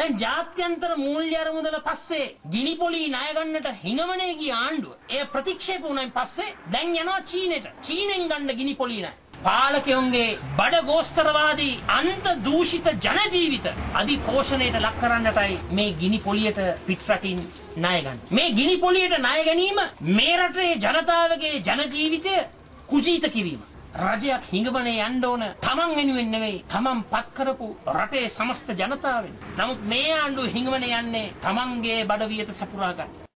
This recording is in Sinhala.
දැන් ජාත්‍යන්තර මූල්‍ය අරමුදල පස්සේ ගිනි පොලි ණය ගන්නට හිඟවනේ ගිය ආණ්ඩුව. එය ප්‍රතික්ෂේප වුණායින් පස්සේ දැන් යනවා චීනෙට. චීනෙන් ගන්න ගිනි පොලි ණය. පාලකයන්ගේ බඩ ගෝස්තරවාදී අන්ත දූෂිත ජන ජීවිත අධි පෝෂණයට ලක් කරන්නටයි මේ ගිනි පොලියට පිටරටින් ණය ගන්න. මේ ගිනි පොලියට ණය ගැනීම මේ රටේ ජනතාවගේ ජන ජීවිතය කුජීත කිරීම. රජයක් හිඟවනේ යන්න ඕන තමන් වෙනුවෙන් නෙවෙයි තමන් පත් කරපු රටේ සමස්ත ජනතාවෙන්. නමුත් මේ ආණ්ඩුව හිඟවනේ යන්නේ තමන්ගේ බඩ වියත සපුරා ගන්න.